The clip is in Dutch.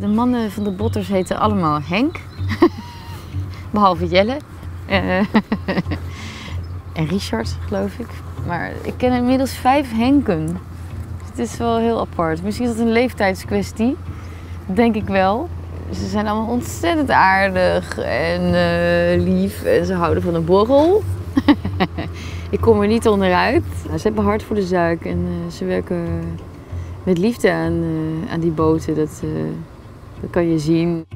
De mannen van de Botters heten allemaal Henk. Behalve Jelle. Eh, en Richard, geloof ik. Maar ik ken inmiddels vijf Henken. Het is wel heel apart. Misschien is dat een leeftijdskwestie. Denk ik wel. Ze zijn allemaal ontzettend aardig en eh, lief. En ze houden van een borrel. ik kom er niet onderuit. Ze hebben hard voor de zuik en eh, ze werken met liefde aan, aan die boten. Dat, dat kan je zien.